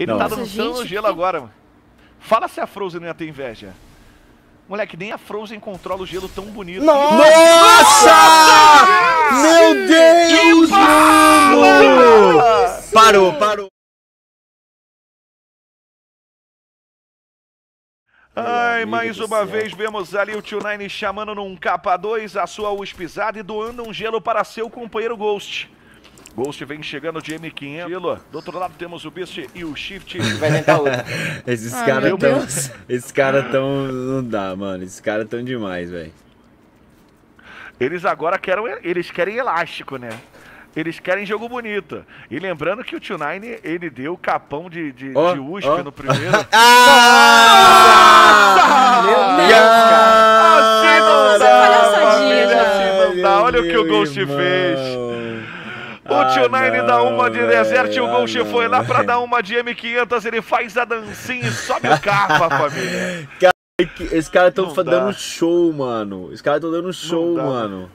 Ele Não. tá Nossa, dançando no gelo que- agora. mano. Fala se a Frozen não ia ter inveja. Moleque, nem a Frozen controla o gelo tão bonito. Nossa! Meu Deus, mano! Parou, parou. Ai, mais uma céu. vez vemos ali o Tio Nine chamando num K2 a sua uspizada e doando um gelo para seu companheiro Ghost. Ghost vem chegando de M500. Gelo. Do outro lado temos o Beast e o Shift. Vai tentar outra. Esses caras tão. Deus. Esses caras tão. Não dá, mano. Esses caras tão demais, velho. Eles agora querem, eles querem elástico, né? Eles querem jogo bonito. E lembrando que o Tio Nine, ele deu capão de, de, Ó, de USP ó. no primeiro. Ah! Meu Nine dá uma de não, Desert, velho. o Ghost foi não, lá pra dar uma de M500, ele faz a dancinha e sobe o capa, família. Esses caras tão Não fa- dá. dando show, mano. Esses caras tão dando show, dá, mano.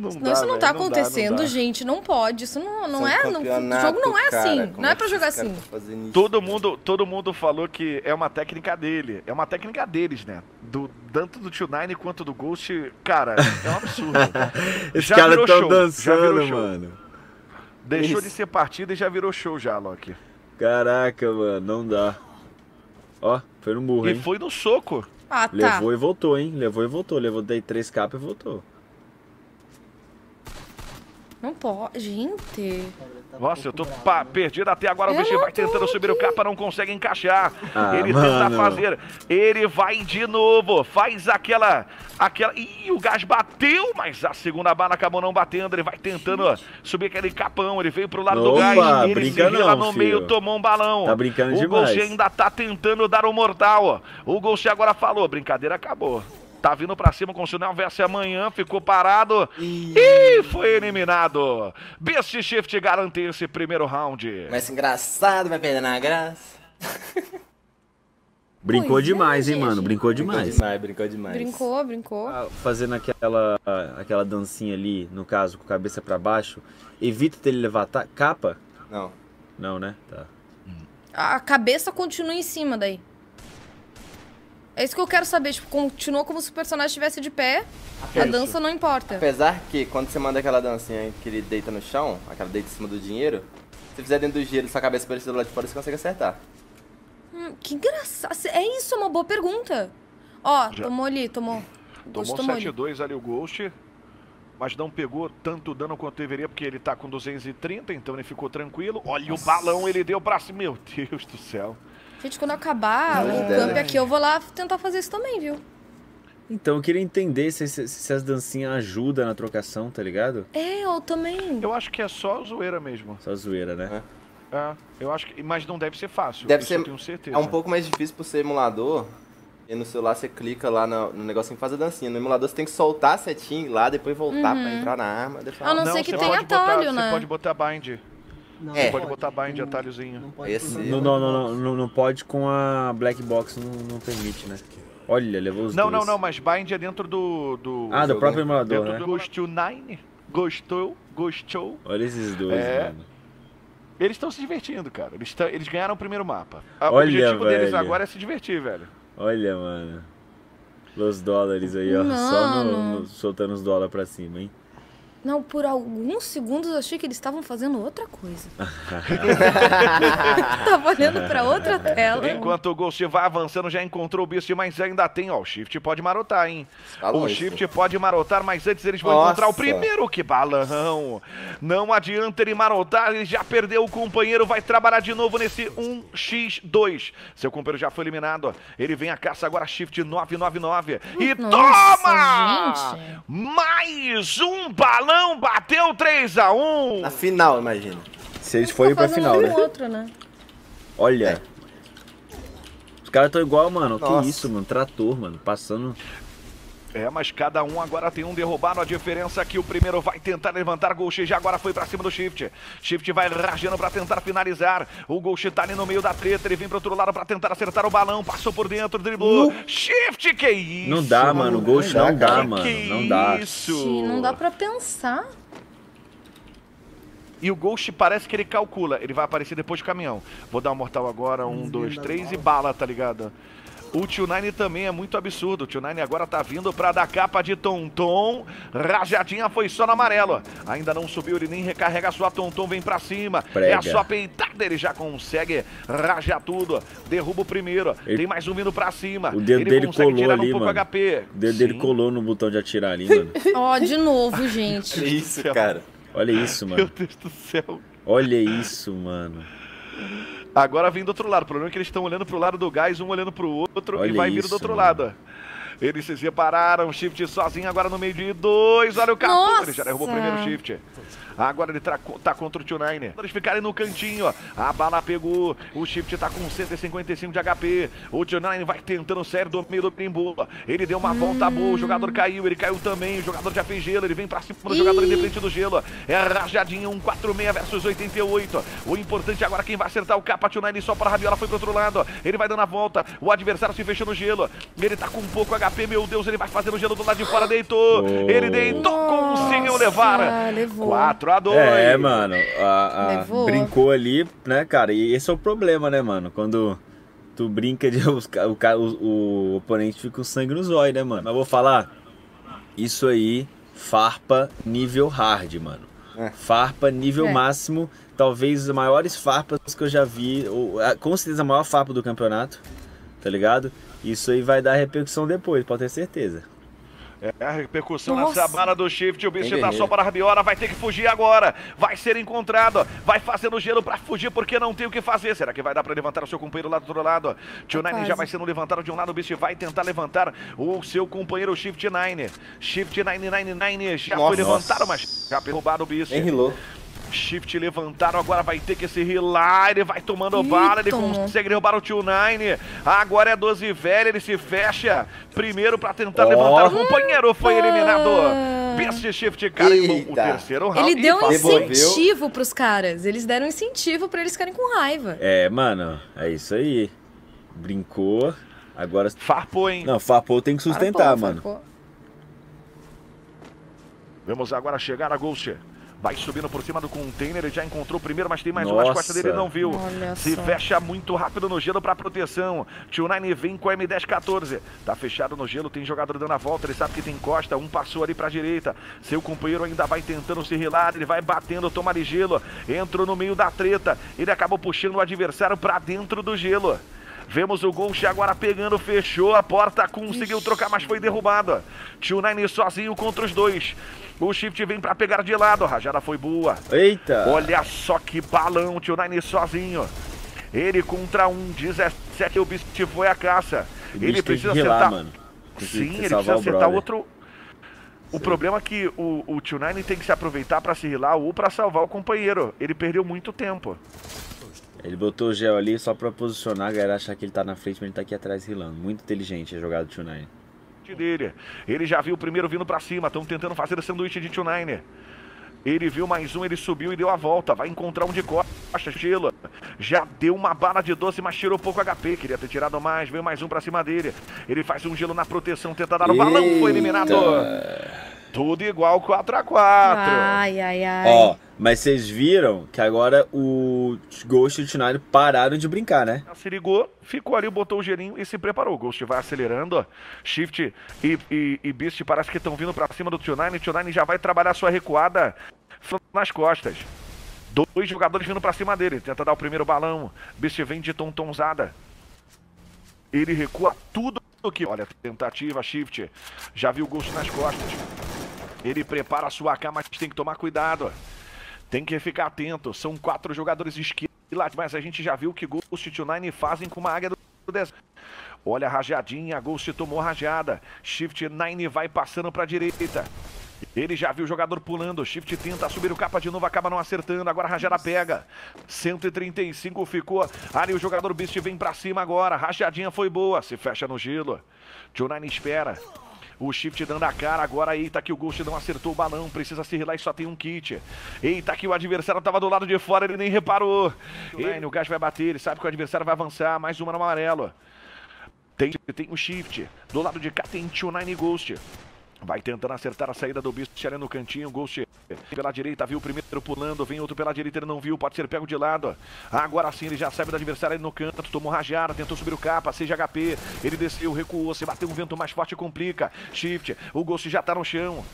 Não, Não, dá, isso não tá não acontecendo, dá. gente. Não pode. Isso não, não São é. Não, o jogo não é cara. assim. Não é que pra jogar assim. Todo mundo, todo mundo falou que é uma técnica dele. É uma técnica deles, né? Do, tanto do Tio Nine quanto do Ghost. Cara, é um absurdo. Esses Já caras virou tão show, já virou dançando, show. mano. Deixou Isso. de ser partida e já virou show já, Loki. Caraca, mano, não dá. Ó, foi no murro, E hein? foi no soco. Ah, tá. Levou e voltou, hein? Levou e voltou. Levou daí 3 capas e voltou. Não pode. Gente. Nossa, eu tô pa- perdido até agora. O Eu bicho não vai tentando subir o capa, não consegue encaixar. Ah, ele tenta mano. fazer. Ele vai de novo. Faz aquela. aquela. Ih, o gás bateu, mas a segunda bala acabou não batendo. Ele vai tentando subir aquele capão. Ele veio pro lado do Opa, gás. Ele brinca se não, no filho. meio, tomou um balão. Tá brincando o demais. Ghost ainda tá tentando dar o mortal. O Ghost agora falou: brincadeira acabou. Tá vindo pra cima com o Sinal Verse amanhã, ficou parado e foi eliminado. Beast Shift garante esse primeiro round. Mas engraçado, vai perder na graça. Brincou Pois é, demais, hein, gente. mano? Brincou Brincou demais. demais, brincou demais. Brincou, brincou. Ah, Fazendo aquela, aquela dancinha ali, no caso, com a cabeça pra baixo, evita dele levar ta- capa? Não. Não, né? Tá. A cabeça continua em cima daí. É isso que eu quero saber. Tipo, continua como se o personagem estivesse de pé. A dança não importa. Apesar que quando você manda aquela dancinha que ele deita no chão, aquela deita em cima do dinheiro, se fizer dentro do gelo e sua cabeça parecer do lado de fora, você consegue acertar. Hum, que engraçado. É isso, é uma boa pergunta. Ó, Já. tomou ali, tomou. Tomou tomou ali. 7-2 ali o Ghost, mas não pegou tanto dano quanto deveria, porque ele tá com 230, então ele ficou tranquilo. Olha o balão, ele deu pra cima. Meu Deus do céu. Gente, quando acabar o Deus. camp aqui, eu vou lá tentar fazer isso também, viu? Então eu queria entender se, se, se as dancinhas ajudam na trocação, tá ligado? É, eu também. Eu acho que é só zoeira mesmo. Só zoeira, né? É, eu acho que. Mas não deve ser fácil. Deve isso ser- Eu tenho certeza. É um pouco mais difícil por ser emulador. E no celular você clica lá no, no negocinho e faz a dancinha. No emulador você tem que soltar a setinha e ir lá, depois voltar pra entrar na arma. depois- A não ser que você pode atalho, botar, né? Você pode botar bind. Não, É. Pode botar bind, atalhozinho. Não pode Esse- Não, não, não, não, não, não pode com a Black Box, não, não permite, né? Olha, levou os Não, dois. não, não, mas bind é dentro do. do Ah, do próprio emulador, dentro né? do Ghost 9. Gostou? Gostou? Olha esses dois, É. mano. Eles estão se divertindo, cara. Eles, tão- eles ganharam o primeiro mapa. Ah, Olha, o objetivo deles velho. agora é se divertir, velho. Olha, mano. Os dólares aí, ó. Só no, no- soltando os dólares pra cima, hein? Não, por alguns segundos eu achei que eles estavam fazendo outra coisa. Tava olhando pra outra tela. Enquanto o Ghost vai avançando, já encontrou o Beast, mas ainda tem, ó. O Shift pode marotar, hein? Falou o isso. Shift pode marotar, mas antes eles vão Nossa. encontrar o primeiro. Que balão! Não adianta ele marotar, ele já perdeu o companheiro, vai trabalhar de novo nesse 1x2. Seu companheiro já foi eliminado. Ele vem a caça agora, Shift 999. E Nossa, toma! gente. Mais um balão, bateu 3x1. Na final, imagina. Se eles forem pra final, um né? outro, né? Olha. Os caras tão igual, mano. Nossa. Que isso, mano? Trator, mano. Passando. É, mas cada um agora tem um derrubado. A diferença é que o primeiro vai tentar levantar. Ghost já agora foi pra cima do Shift. Shift vai rajando pra tentar finalizar. O Ghost tá ali no meio da treta. Ele vem pro outro lado pra tentar acertar o balão. Passou por dentro, driblou. Shift, que isso? Não dá, mano. O Ghost não dá, mano. que Não dá. Isso. Sim, não dá pra pensar. E o Ghost parece que ele calcula. Ele vai aparecer depois do caminhão. Vou dar um mortal agora. Um, dois, três e bala, tá ligado? O Tio Nine também é muito absurdo. O Tio Nine agora tá vindo pra dar capa de Tonton. Rajadinha foi só no amarelo. Ainda não subiu, ele nem recarrega a sua Tonton, vem pra cima. Prega. É a sua peitada, ele já consegue rajar tudo. Derruba o primeiro. Ele- Tem mais um vindo pra cima. O dedo ele dele consegue colou tirar ali, um pouco mano. HP. O dedo dele Sim. colou no botão de atirar ali, mano. Ó, de novo, gente. Isso, cara. Olha isso, Meu mano. Deus do céu. Olha isso, mano. Agora vem do outro lado. O problema é que eles estão olhando pro lado do gás, um olhando pro outro e Olha vai vir do outro mano. lado. Eles se separaram, shift sozinho agora no meio de dois. Olha o capô. Ele já derrubou o primeiro shift. Agora ele tá, tá contra o Tio Nine. Eles ficarem no cantinho. A bala pegou. O shift tá com 155 de HP. O Tio Nine vai tentando sério do meio do brimbo. Ele deu uma volta boa. O jogador caiu. Ele caiu também. O jogador já fez gelo. Ele vem pra cima do Ih. jogador independente do gelo. É rajadinha 146 versus 88. O importante agora é quem vai acertar o capa. Tio Nine só para a rabiola. Foi pro outro lado. Ele vai dando a volta. O adversário se fechou no gelo. Ele tá com pouco HP. Meu Deus, ele vai fazendo gelo do lado de fora. Deitou. Oh. Ele deitou. Conseguiu levar. levou. 4 2. É, mano. A, a- brincou ali, né, cara? E esse é o problema, né, mano? Quando tu brinca de os, ca- o, o, o oponente fica com sangue nos olhos, né, mano? Mas vou falar, isso aí, farpa nível hard, mano. É. Farpa nível É. máximo, talvez as maiores farpas que eu já vi, ou, a- com certeza a maior farpa do campeonato, tá ligado? Isso aí vai dar repercussão depois, pode ter certeza. É a repercussão Nossa. nessa bala do shift. O bicho tá só para a rabiola. Vai ter que fugir agora. Vai ser encontrado. Vai fazendo gelo pra fugir porque não tem o que fazer. Será que vai dar pra levantar o seu companheiro lá do outro lado? Tio Nine já vai sendo levantado de um lado. O bicho vai tentar levantar o seu companheiro Shift Nine. Shift 999 já Nossa. foi levantado, mas já derrubado o bicho. Nem rilou. Shift levantaram, agora vai ter que se rilar, ele vai tomando Ih, bala, ele tomou. consegue derrubar o Tio Nine. Agora é 12 velho, ele se fecha. Primeiro pra tentar Ó. levantar o companheiro, foi eliminado. Best Shift carimbou o terceiro round. Ele deu um incentivo pros caras. Eles deram um incentivo pra eles ficarem com raiva. É, mano, é isso aí. Brincou, agora... Farpou, hein? Não, farpou tem que sustentar, Farpou, mano. farpou. Vamos agora chegar a Ghost. Vai subindo por cima do container, ele já encontrou o primeiro, mas tem mais um nas Nossa. costas dele, ele não viu. Olha Se só. fecha muito rápido no gelo pra proteção. Tio Nine vem com a M1014. Tá fechado no gelo, tem jogador dando a volta, ele sabe que tem costa, um passou ali pra direita. Seu companheiro ainda vai tentando se rilar, ele vai batendo, toma ali gelo. Entrou no meio da treta, ele acabou puxando o adversário pra dentro do gelo. Vemos o Ghost agora pegando, fechou a porta, conseguiu trocar, mas foi derrubado. Tio Nine sozinho contra os dois. O Shift vem pra pegar de lado, a rajada foi boa. Eita! Olha só que balão, tio Nine sozinho. Ele contra um 17, o Beast foi a caça. Ele tem precisa acertar. mano. Sim, ele precisa o acertar outro. O problema é que o, o tio Nine tem que se aproveitar pra se rilar ou pra salvar o companheiro. Ele perdeu muito tempo. Ele botou o gel ali só pra posicionar, a galera achar que ele tá na frente, mas ele tá aqui atrás rilando. Muito inteligente a jogada do Nine. dele. Ele já viu o primeiro vindo pra cima. Estão tentando fazer o sanduíche de Nine. Ele viu mais um, ele subiu e deu a volta. Vai encontrar um de costas, gelo. Já deu uma bala de doce, mas tirou pouco HP. Queria ter tirado mais. Veio mais um pra cima dele. Ele faz um gelo na proteção, tenta dar o balão. Foi eliminado. Tudo igual 4x4. Ai, ai, ai. Ó, mas vocês viram que agora o Ghost e o Tio Nine pararam de brincar, né? Se ligou, ficou ali, botou o gelinho e se preparou. O Ghost vai acelerando, ó. Shift e, e, e Beast parece que estão vindo pra cima do Tio Nine. Tio Nine já vai trabalhar sua recuada nas costas. Dois jogadores vindo pra cima dele. Tenta dar o primeiro balão. Beast vem de tontonzada. Ele recua tudo que. Olha, tentativa, Shift. Já viu o Ghost nas costas. Ele prepara a sua AK, mas tem que tomar cuidado. Tem que ficar atento. São quatro jogadores esquilados, mas a gente já viu que Ghost e Nine fazem com uma águia do deserto. Olha a rajadinha, Ghost tomou rajada. Shift 9 vai passando pra direita. Ele já viu o jogador pulando. Shift tenta subir o capa de novo, acaba não acertando. Agora a rajada pega. 135 ficou. Ali o jogador Beast vem pra cima agora. Rajadinha foi boa. Se fecha no gelo. Tio Nine espera. O Shift dando a cara, agora eita que o Ghost não acertou o balão, precisa se rilar e só tem um kit. Eita que o adversário tava do lado de fora, ele nem reparou. Ele, o gás vai bater, ele sabe que o adversário vai avançar, mais uma no amarelo. Tem, tem o Shift, do lado de cá tem Tio Nine Ghost. Vai tentando acertar a saída do Beast ali no cantinho. Ghost pela direita, viu o primeiro pulando. Vem outro pela direita, ele não viu. Pode ser pego de lado. Agora sim, ele já sabe do adversário ali no canto. Tomou rajada, tentou subir o capa. Seja HP. Ele desceu, recuou. Se bateu um vento mais forte, complica. Shift. O Ghost já tá no chão.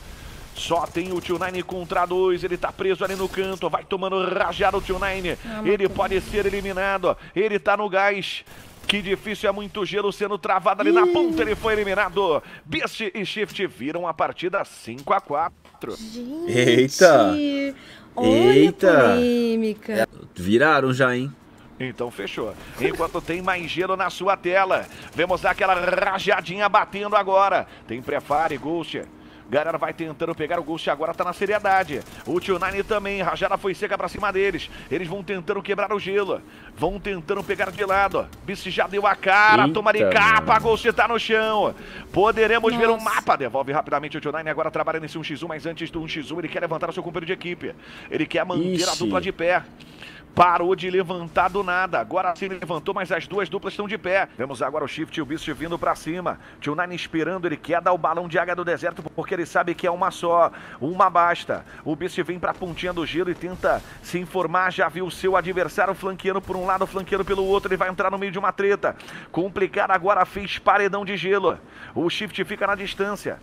Só tem o Tio Nine contra dois. Ele tá preso ali no canto. Vai tomando rajada o Tio Nine. ele pode ser eliminado. Ele tá no gás. Que difícil, é muito gelo sendo travado ali Ih. na ponta. Ele foi eliminado. Beast e Shift viram a partida 5 a 4 Gente, Eita! Eita! Polêmica. Viraram já, hein? Então fechou. Enquanto tem mais gelo na sua tela, vemos aquela rajadinha batendo agora. Tem prepare, Ghost. Galera vai tentando pegar o Ghost agora tá na seriedade. O Tio Nine também, Rajada foi seca pra cima deles. Eles vão tentando quebrar o gelo. Vão tentando pegar de lado. Bice já deu a cara, Eita, toma de capa, mano. Ghost tá no chão. Poderemos Nossa. ver o mapa. Devolve rapidamente o Tio Nine agora trabalhando nesse 1x1, mas antes do 1x1 ele quer levantar o seu companheiro de equipe. Ele quer manter Ixi. a dupla de pé parou de levantar do nada. Agora sim levantou, mas as duas duplas estão de pé. Vemos agora o Shift e o Beast vindo pra cima. Tio Nine esperando, ele quer dar o balão de águia do deserto porque ele sabe que é uma só. Uma basta. O Beast vem pra pontinha do gelo e tenta se informar. Já viu o seu adversário flanqueando por um lado, flanqueando pelo outro. Ele vai entrar no meio de uma treta. Complicado agora, fez paredão de gelo. O Shift fica na distância.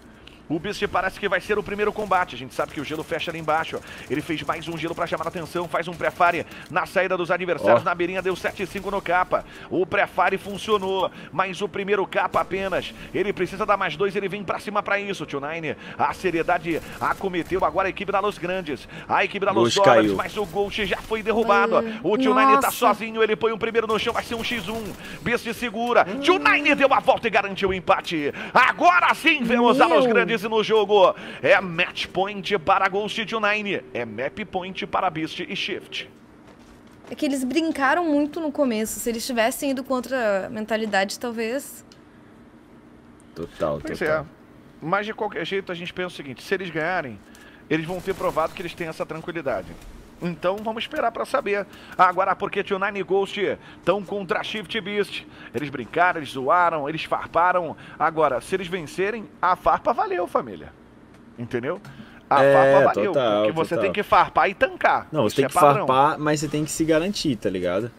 O Beast parece que vai ser o primeiro combate. A gente sabe que o gelo fecha ali embaixo. Ele fez mais um gelo para chamar a atenção. Faz um pré-fire na saída dos adversários. Oh. Na beirinha deu 7-5 no capa. O pré-fire funcionou. Mas o primeiro capa apenas. Ele precisa dar mais dois. Ele vem para cima para isso. Tio Nine, a seriedade acometeu agora a equipe da Los Grandes. A equipe da Los Dólares. Mas o Ghost já foi derrubado. o Tio Nine tá sozinho. Ele põe o primeiro no chão. Vai ser um X1. Beast segura. Hum. Tio Nine deu a volta e garantiu o empate. Agora sim vemos Meu. a Los Grandes no jogo. É match point para Ghost Nine. É map point para Beast e Shift. É que eles brincaram muito no começo. Se eles tivessem ido contra a mentalidade, talvez. Total, pois total. É. Mas de qualquer jeito, a gente pensa o seguinte: se eles ganharem, eles vão ter provado que eles têm essa tranquilidade. Então vamos esperar para saber. Agora, porque Tio Nine Ghost estão contra Shift Beast. Eles brincaram, eles zoaram, eles farparam. Agora, se eles vencerem, a farpa valeu, família. Entendeu? A é, farpa valeu. Total, porque você total. tem que farpar e tancar. Não, você tem é que padrão. farpar, mas você tem que se garantir, tá ligado?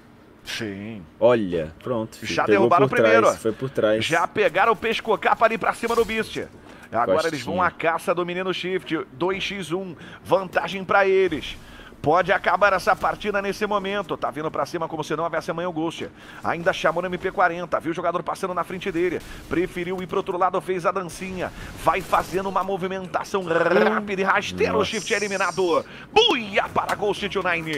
Sim. Olha, pronto. Filho, Já derrubaram o primeiro. Trás, foi por trás. Já pegaram o pescocapa ali pra cima do Beast. Agora eles vão à caça do menino Shift. 2x1. Vantagem para eles. Pode acabar essa partida nesse momento. Tá vindo pra cima como se não houvesse amanhã o Ghost. Ainda chamou no MP40. Viu o jogador passando na frente dele. Preferiu ir pro outro lado, fez a dancinha. Vai fazendo uma movimentação rápida e rasteira. O shift é eliminado. Buia para Ghost Nine.